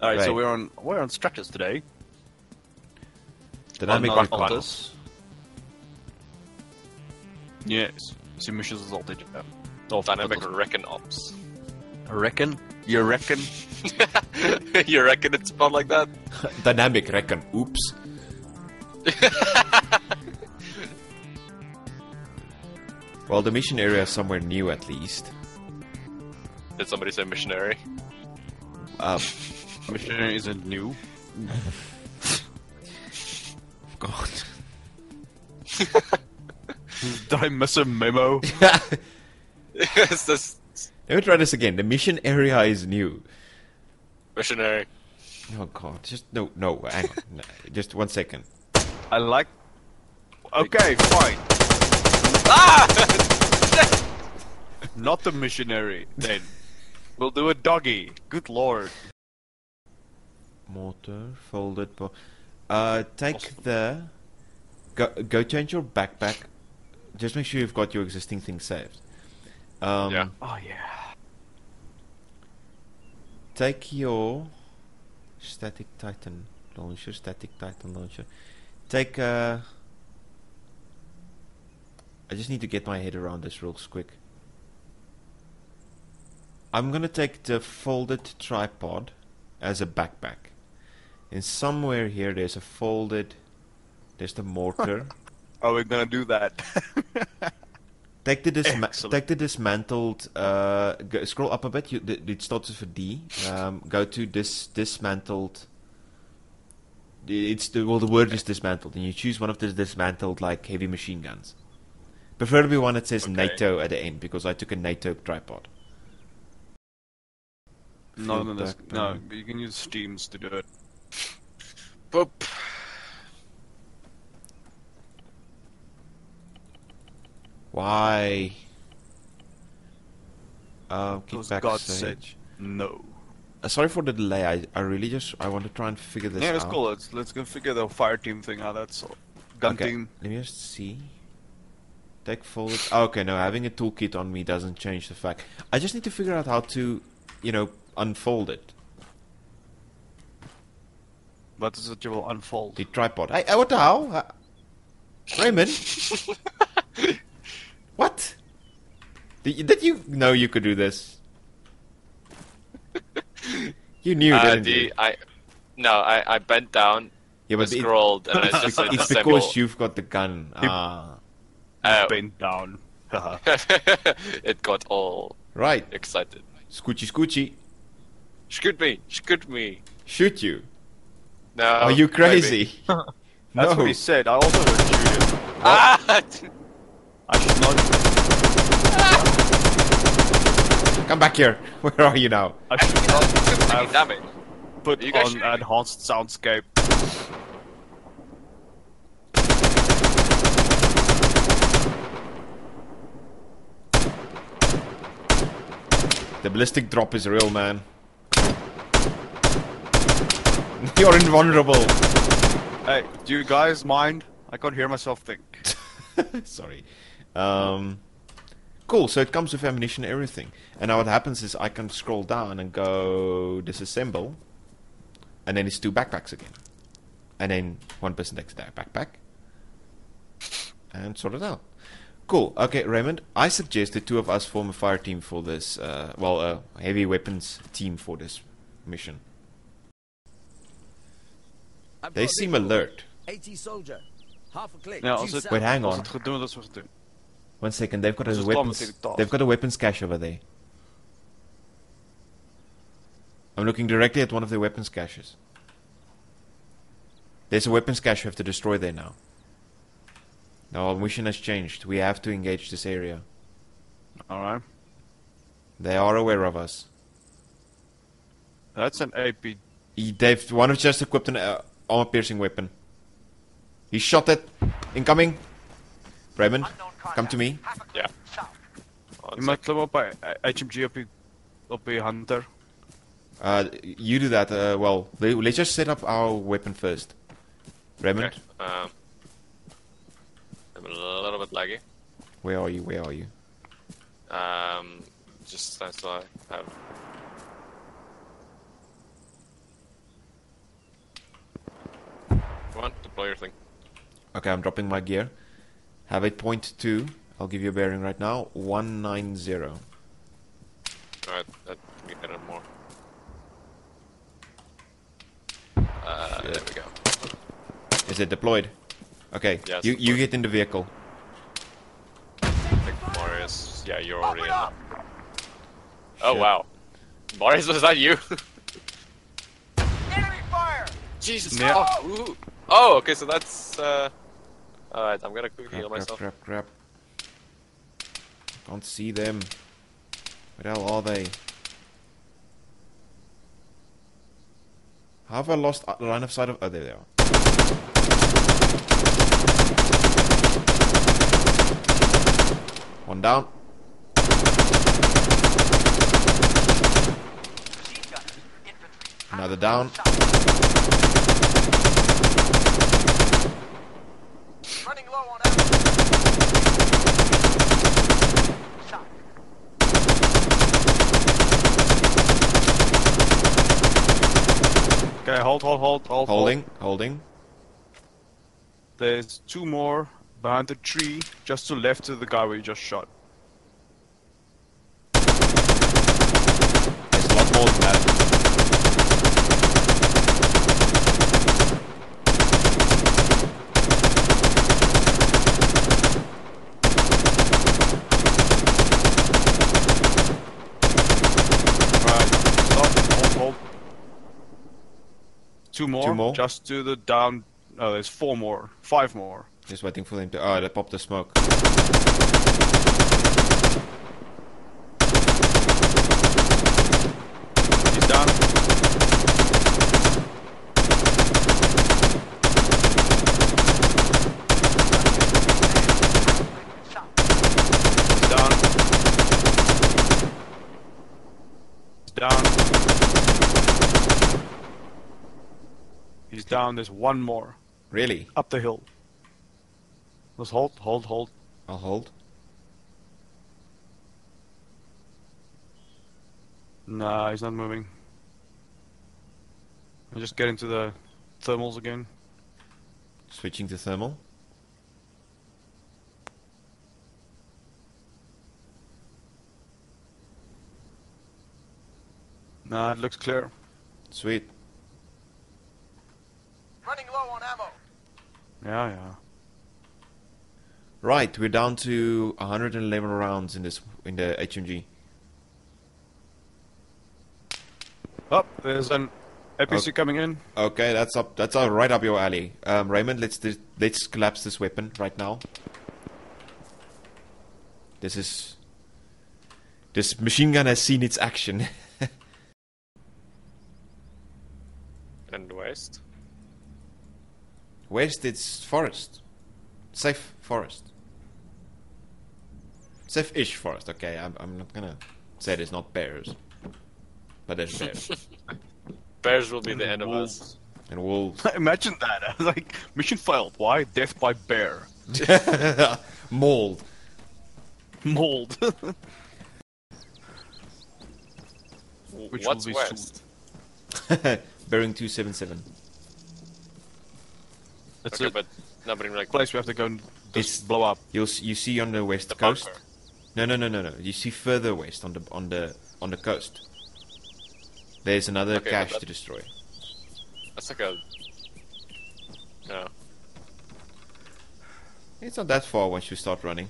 All right, so we're on we're on stretches today. Dynamic On recon. Altis. Yes. Submissions is all digital. All Dynamic. Reckon Ops. reckon. You reckon? you reckon it's spelled like that? Dynamic recon. Oops. well, the mission area is somewhere new at least. Did somebody say missionary? Um, Missionary isn't new. God. Did I miss a memo? Is this Let me try this again. The mission area is new. missionary? Oh God. Just no, no. Hang on. No, just one second. I like. Okay, fine. Ah! Not the missionary. Then we'll do a doggy. Good lord. Mortar folded. Bo- uh, take the. Go go change your backpack. Just make sure you've got your existing things saved. Um, Yeah. Oh yeah. Take your static titan launcher, static titan launcher. Take uh I just need to get my head around this real quick. I'm gonna take the folded tripod as a backpack. And somewhere here there's a folded there's the mortar. Are we're gonna do that? Take the disma- take the dismantled. Uh, go, scroll up a bit. You, the, it starts with a D. Um, go to dis dismantled. It's the well, the word is dismantled, and you choose one of the dismantled like heavy machine guns. Preferably one that says Okay. NATO at the end, because I took a NATO tripod. no, no, no, no. You can use Steams to do it. Boop. Why? Uh, keep Because back God stage. said no. Uh, sorry for the delay. I, I really just I want to try and figure this yeah, out. that's cool. Let's let's go figure the fire team thing out. That's all. Gun okay, team. Let me just see. Take folded. Oh, okay, no, having a toolkit on me doesn't change the fact. I just need to figure out how to, you know, unfold it. What is it will unfold? The tripod. Hey, what the hell? Uh, Raymond? what? Did you, did you know you could do this? You knew, Uh, didn't the you? I no, I, I bent down, Yeah, I but it, scrolled, and I just said it's assemble. because you've got the gun. Ah, Oh. Bent down. It got all right. excited. Scoochie, scoochie. Shoot me! Shoot me! Shoot you. No. Are you crazy? That's no. what he said. I also heard shoot him. Ah! I should not. Come back here. Where are you now? I should not Freaking have damn it! put You guys on shooting enhanced soundscape. The ballistic drop is real, man. You're invulnerable. Hey, do you guys mind? I can't hear myself think. Sorry. Um, cool. So it comes with ammunition and everything. And now what happens is I can scroll down and go disassemble, and then it's two backpacks again, and then one person takes their backpack, and sort it out. Cool. Okay, Raymond. I suggest the two of us form a fire team for this. Uh, well, a heavy weapons team for this mission. I've They seem alert. 80 soldier. Half a click. Ja, als het- Wait, hang Als on. het gaat doen, dat is wat het doen. One second. They've got a This is Tom weapons. with the task. They've got a weapons cache over there. I'm looking directly at one of their weapons caches. There's a weapons cache we have to destroy there now. Now our mission has changed. We have to engage this area. Alright. They are aware of us. That's an AP. They've one of just equipped an uh, armor-piercing weapon. He shot it. Incoming. Raymond, come to me. Yeah. One Je mag klimmen op bij HMG op je, op je hunter. Uh, you do that. Uh, well, le- let's just set up our weapon first. Raymond, Okay. Um, I'm a little bit laggy. where are you? Where are you? Um, just stand still. I have. Come on, deploy your thing. Okay, I'm dropping my gear. Have it point to. I'll give you a bearing right now. One nine zero. Alright, that can get better more. Uh, there we go. Is it deployed? Okay. Yeah, it's you you get in the vehicle. I think Marius, yeah, you're already in there. Oh wow. Marius, was that you? Enemy fire! Jesus. Yeah. Oh, ooh. Oh, okay, so that's, uh... Alright, I'm gonna quickly Crap, heal myself. crap, crap. crap. Can't see them. Where the hell are they? Have I lost line of sight of? Oh, there they are. One down. Another down. Running low on ammo. Okay, hold, hold, hold, hold. Holding, holding. There's two more behind the tree, just to left of the guy we just shot. There's a lot more than that. Right, stop, hold, hold. Two more. Two more? Just to the down. Oh, there's four more. Five more. Just waiting for them to. Oh, they popped the smoke. He's down. He's down. He's down. Down. There's one more. Really? Up the hill. Let's hold, hold, hold. I'll hold. Nah, he's not moving. I'll just get into the thermals again. Switching to thermal. Nah, it looks clear. Sweet. Running low on ammo. Yeah, yeah. Right, we're down to 111 rounds in this in the HMG. Oh, there's an APC Okay. coming in. Okay, that's up. That's uh, right up your alley. Um, Raymond, let's dis- let's collapse this weapon right now. This is this machine gun has seen its action. And west. West, it's forest, safe forest, safe-ish forest. Okay, I'm I'm not gonna say there's not bears, but there's bears Bears will be the end of us. and wolves. Imagine that. like, mission failed. Why? Death by bear. Mold. Mold. Which What's will be west? Bearing two seven seven. That's Okay, a but nobody like place we have to go and It's- just blow up. You'll you see on the west the coast. bunker. No, no, no, no, no. You see further west on the on the on the coast. There's another Okay, cache that- to destroy. That's like a. No. It's not that far once you start running.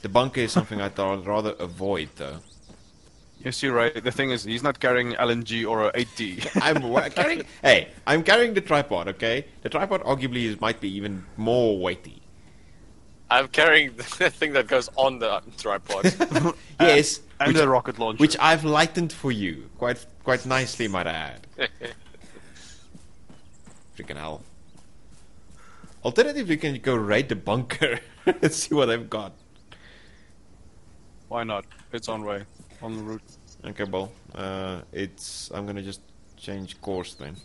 The bunker is something I'd rather avoid, though. Yes, you're right. The thing is, he's not carrying LNG or a 8D. I'm carrying. Hey, I'm carrying the tripod. Okay, the tripod arguably is, might be even more weighty. I'm carrying the thing that goes on the tripod. Yes, and which, the rocket launcher. which I've lightened for you quite quite nicely, might I add. Freaking hell. Alternatively, you can go raid the bunker and see what they've got. Why not? It's on way. On the route. Okay, well, uh, it's. I'm gonna just change course then.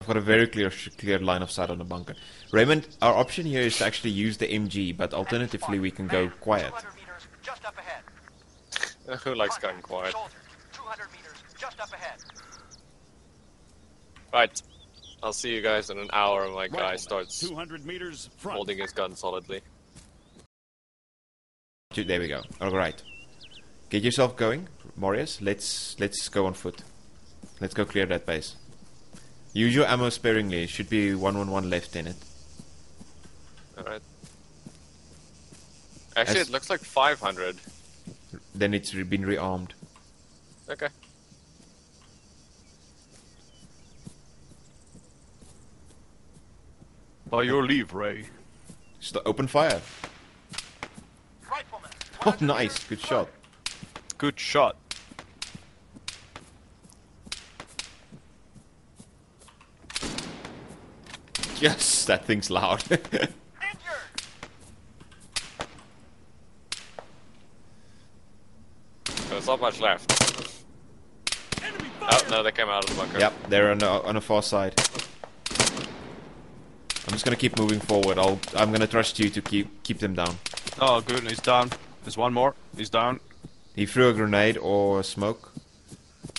I've got a very clear clear line of sight on the bunker. Raymond, our option here is to actually use the MG, but alternatively we can go quiet. 200 just up ahead. Who likes going quiet? Meters just up ahead. Right. I'll see you guys in an hour when my guy starts 200 meters front. holding his gun solidly. There we go. All right. Get yourself going, Marius. Let's let's go on foot. Let's go clear that base. Use your ammo sparingly. Should be one one one left in it. Alright. Actually, As- it looks like 500. Then it's re- been rearmed. Okay. By your leave, Ray. Just open fire. Oh, nice. Good shot. Good shot. Yes, that thing's loud. There's not much left. Oh, no, they came out of the bunker. yep, they're on the on the far side. I'm just gonna keep moving forward. I'll I'm gonna trust you to keep keep them down. Oh, good. He's down. There's one more. He's down. He threw a grenade or smoke. I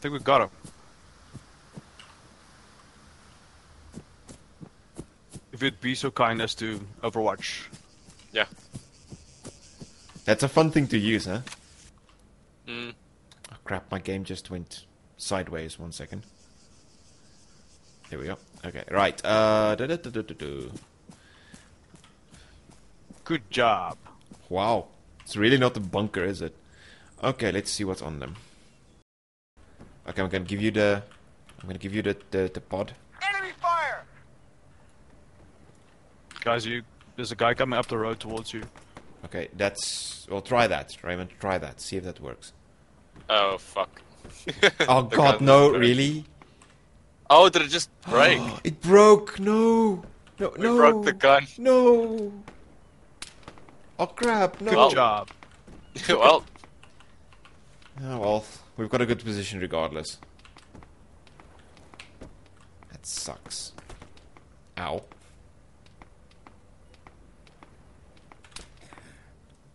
think we got him. If you'd be so kind as to Overwatch. Yeah. That's a fun thing to use, huh? Mm. Oh, crap, my game just went sideways. One second. There we go. Okay, right. Uh, da, da, da. Good job. Wow, it's really not a bunker, is it? Okay, let's see what's on them. Okay, I'm gonna give you the. I'm gonna give you the the, the pod. Enemy fire. Guys, you there's a guy coming up the road towards you. Okay, that's. Well, try that, Raymond. Try that. See if that works. Oh, fuck. Oh God, no! Really? Oh, did it just break? it broke. No. No. we no. broke the gun. No. Oh crap! No. Good Well- job. well, Oh well, we've got a good position regardless. That sucks. Ow.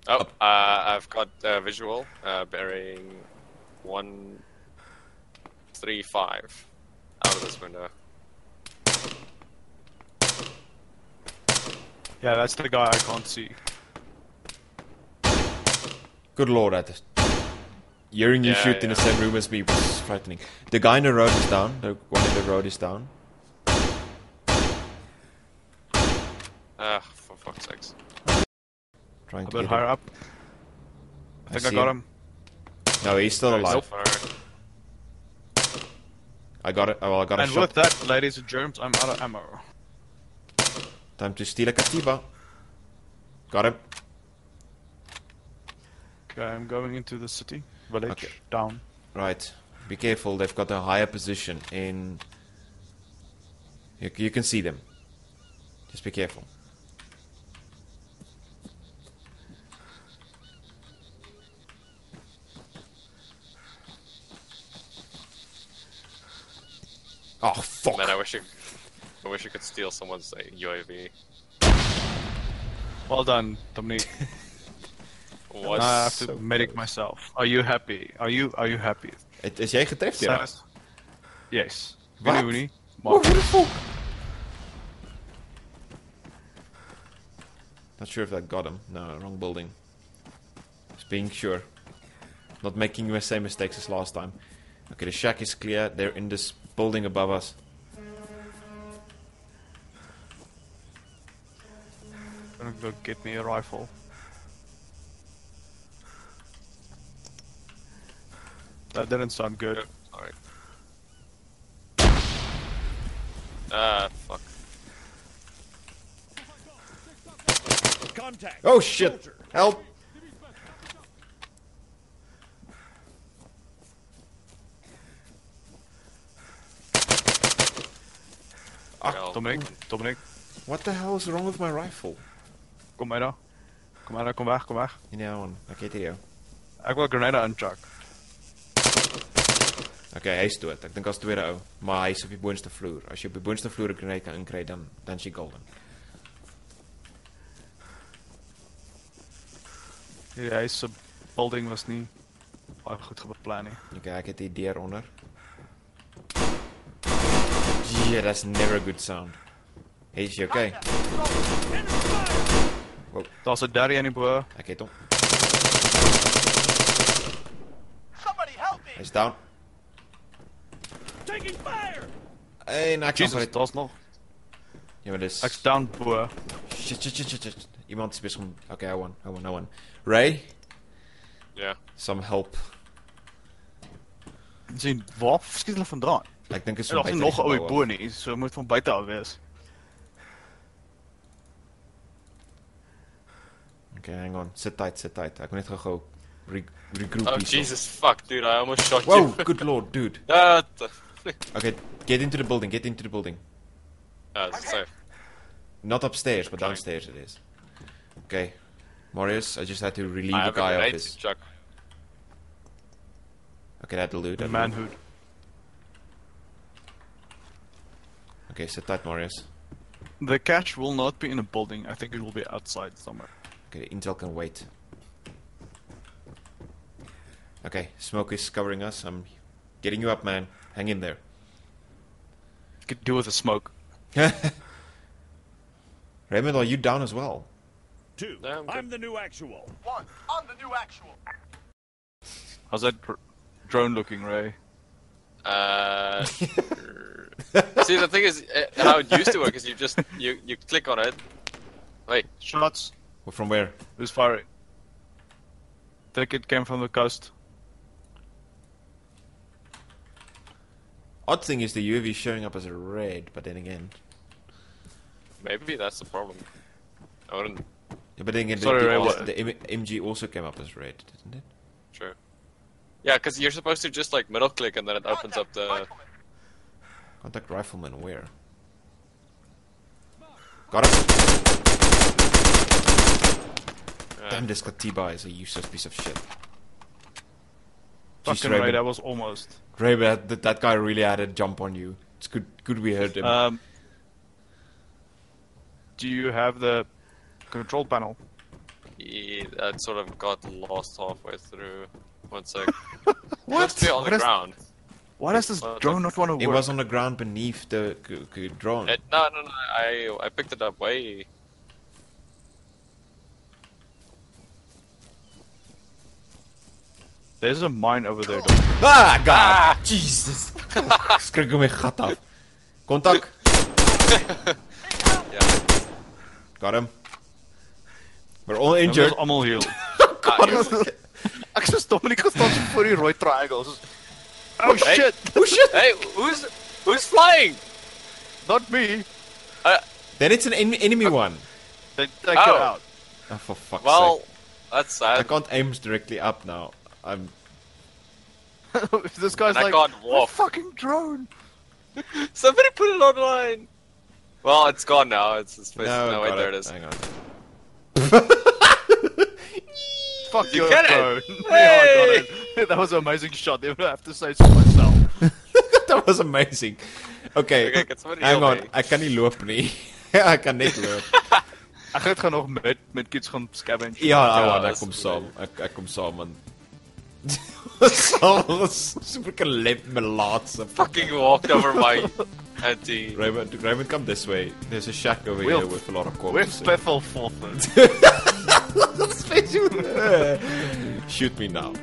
oh, uh, I've got uh, visual uh, bearing one three five out of this window. Yeah, that's the guy I can't see. Good lord, that hearing you Yeah, shoot in the same room as me was frightening. The guy in the road is down. The one in the road is down. Ah, for fuck's sakes. Trying A to bit higher him. up. I think I, got him. him. No, he's still So alive. far, I got it. Oh, well, I got a shot. And with that, ladies and germs, I'm out of ammo. Time to steal a Katiba. Got him. Okay, I'm going into the city. Village. Okay. Down. Right. Be careful. They've got a higher position in. You, you can see them. Just be careful. Oh fuck! man, I wish I, I wish I could steal someone's uh, UAV. Well done, Dominique. What? I have to so medic close. myself. Are you happy? Are you are you happy? Het- Is jij getreft, ja? Satis- Yes. Wat? Winnie Winnie. Oh, who the fuck? Not sure if that got him. No, wrong building. Just being sure. Not making the same mistakes as last time. Okay, the shack is clear. They're in this building above us. Gonna go get me a rifle. That didn't sound good. Sorry. Ah, fuck. Contact. Oh shit! Soldier. Help! Well, Dominic, Dominic, What the hell is wrong with my rifle? kom maar daar. Kom maar daar, kom weg, kom weg. Ja man, oké okay, hier. Ek wil grenade inchuck. Oké, hij is dood. Ik denk als tweede ou. Maar hij is op je boonste vloer. Als je op je boonste vloer een grenade kan inkrijgen, dan, dan is je golden. Ja, hy se building was nie baie goed beplan nie. Oké, ik heb die dier onder. Yeah, that's never a good sound. Hey, is he okay? Daar's 'n daddy aan die bo. Ek het hom. Somebody help me! Hy's down. Taking fire! Ek kan Jesus, vir daar's nog. Ja, maar dis Ek's down bo. shit, shit, shit, shit, shit. Iemand is besig om Okay, I won. I won. I won. Ray, Yeah. some help. sien waar skiet hulle vandaan? Ek dink is daar's nie nog ou bo nie, so moet van buite af wees. Okay, hang on. Sit tight, sit tight. Ek moet net gou-gou re regroup Oh. Jesus, fuck, dude! I almost shot Whoa, you. good lord, dude. Ah, the. Okay, get into the building. Get into the building. Ah, it's safe. Not upstairs, but downstairs it is. Okay. Marius, I just had to relieve I the a guy of grenade his. to chuck. Okay, that'll do. The That'll manhood. Okay, sit tight, Marius. The cache will not be in a building. I think it will be outside somewhere. Okay, intel can wait. Okay, smoke is covering us. I'm getting you up, man. Hang in there. Could do with the smoke. Raymond, are you down as well? Two. Yeah, I'm. I'm the new actual. One, I'm the new actual. How's that dr- drone looking, Ray? Uh, see, the thing is, uh, how it used to work is you just you you click on it. Wait, Shots. Well, From where? Who's firing? think it came from the coast. Odd thing is the UAV showing up as a red, but then again, maybe that's the problem. I wouldn't. yeah, but then again, the, Sorry, the, Ray, the- the MG also came up as red, didn't it? Sure. Yeah, because you're supposed to just like middle click and then it opens up the. rifleman. Contact rifleman, where? Got him. Uh, Damn, this Katiba is a useless piece of shit. Jeez, Fucking Ray, Raymond. that was almost. Ray, that, that, that guy really had a jump on you. It's good, good we heard him. Um, do you have the control panel? yeah, that sort of got lost halfway through. One sec. Must be on What the is- ground. Why does this Uh, drone not want to work? it was on the ground beneath the c- c- drone. It, no, no, no. I I picked it up way. There's a mine over there. Though. Ah, God! Jesus! Skrik hom my gat af. Kontak! Yeah. Got him. We're all Injured. allemaal heel. Ah, you- Ek is stom en ek gestaan so voor die rooi triangles. Oh Hey. shit! Oh shit! hey, who's who's flying? Not me. Uh, Then it's an en- enemy one. They take Oh. it out. Oh, for fuck's well, sake. that's I sad. can't aim directly up now. I'm. this guy's And I like, can't walk." fucking drone. Somebody put it online. Well, it's gone now. It's, it's No, no, wait, got there it is. Hang on. Fuck You your get it? drone. yeah, I got it. That was an amazing shot. I have to say so myself. that was amazing. Okay, Okay, hang help on. me? Ek kan nie loop nie. ek kan net loop. Ek gaan dit gaan nog met met kids gaan scavenge. Ja, Ja, ah, ja ek dis kom goed. saam. Ek ek kom saam man. Saam super lep melaatse. Fucking walked over my anti. Raymond, Raymond, come this way. There's a shack over We'll- here with a lot of We're corpses. Spiffle Forfeit. Shoot me now.